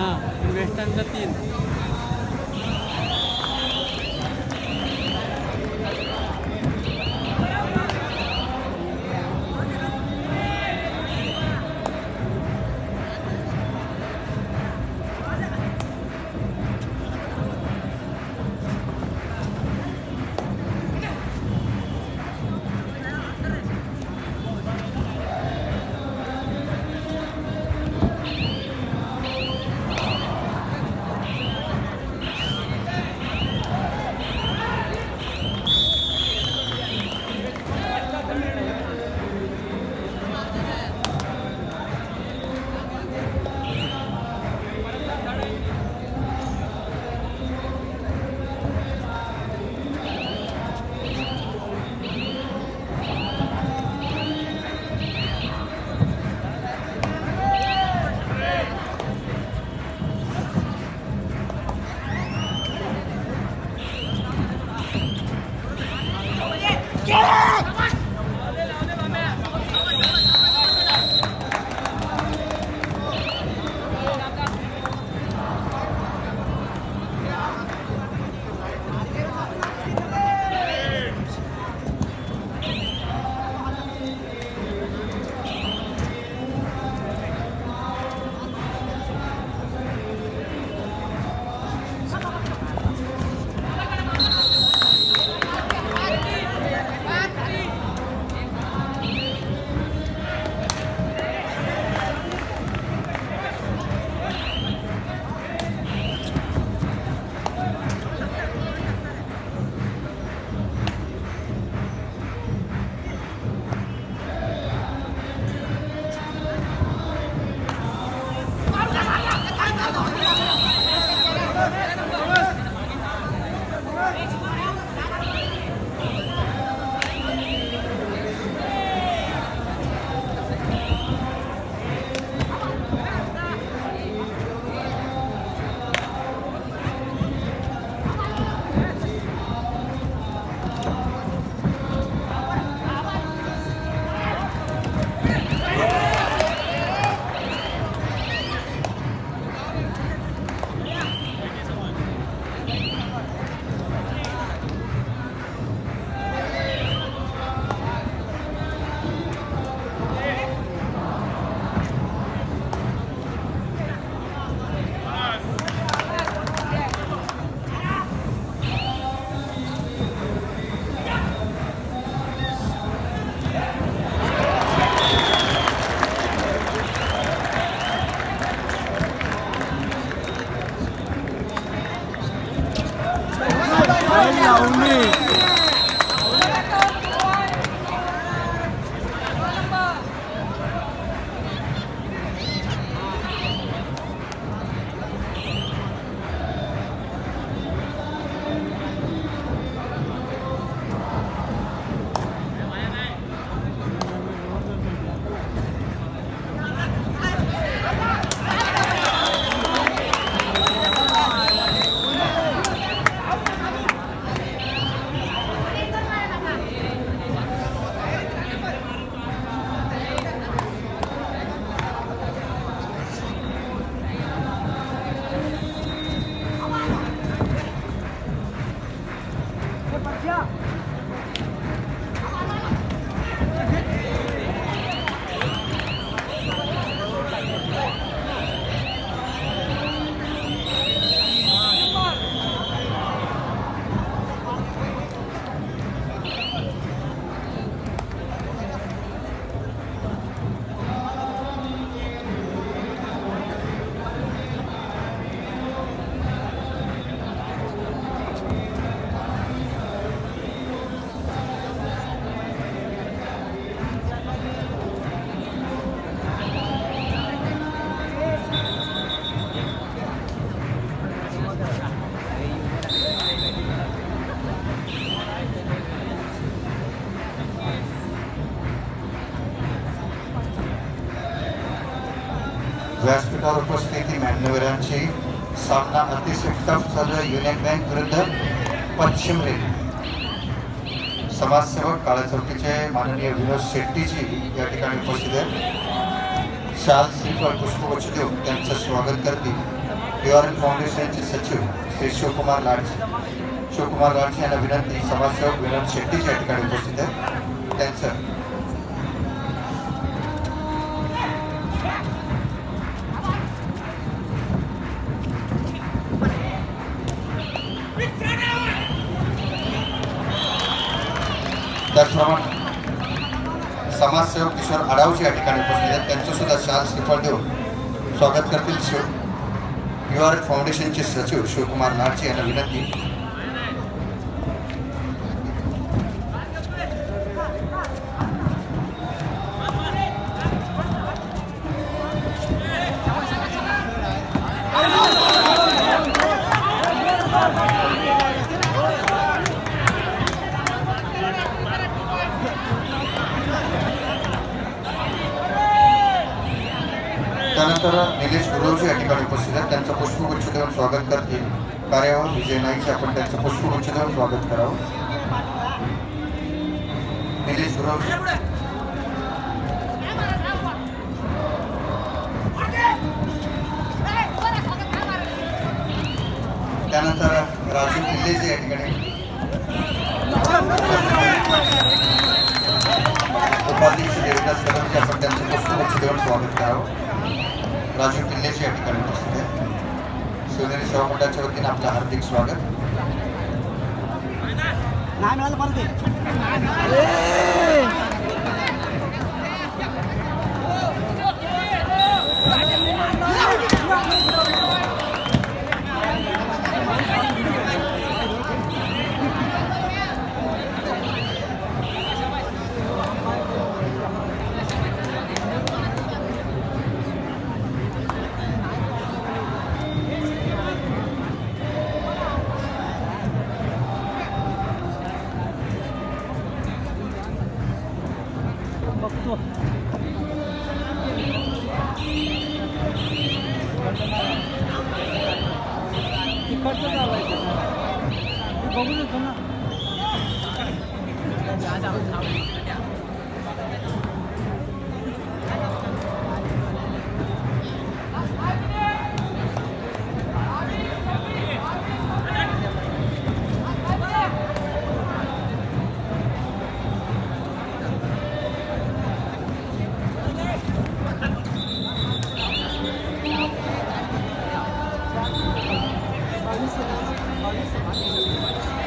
हां वेस्टर्नचा तीन. व्यासपीठावर उपस्थित मान्यवरांची सामना अतिशय टफ चालू युनियन बँक विरुद्ध पश्चिम रेल्वे. समाजसेवक काळ्या चौकीचे माननीय विनोद शेट्टीजी या ठिकाणी उपस्थित आहेत. शाल श्रीफळ पुष्पगुच्छ देऊन त्यांचं स्वागत करतील. पी फाउंडेशनचे सचिव श्री शिवकुमार लाडजी. शिवकुमार लाडजी यांना विनंती समाजसेवक विनोद शेट्टीजी या ठिकाणी उपस्थित आहेत. त्यांचं त्याचप्रमाणे समाजसेवक किशोर आडावचे या ठिकाणी उपस्थित आहेत. त्यांचं सुद्धा शाल श्रीफळ देऊन स्वागत करतील शिव यू आर फाउंडेशनचे सचिव शिवकुमार लाडचे यांना विनंती. त्यानंतर निलेश गुरुजी या ठिकाणी उपस्थित आहेत. त्यांचं पुष्पगुच्छ देऊन स्वागत करतील. कार्यावर विजय नाईकचे आपण त्यांचं पुष्पगुच्छ देऊन स्वागत करावं. निलेश गुरुजी. त्यानंतर राजू किल्लेचे या ठिकाणी. उपाध्यक्ष देवदास कदमचे आपण त्यांचं पुष्पगुच्छ देऊन स्वागत करावं. राजू किल्लेचे या ठिकाणी उपस्थित आहेत सोनेरी सेवा मंडळाच्या वतीने आपलं हार्दिक स्वागत. 또. 뒷팔도 나와야 돼. 거기는 전화. 야, 자, 자, 자. 맛있어 맛있어 맛있어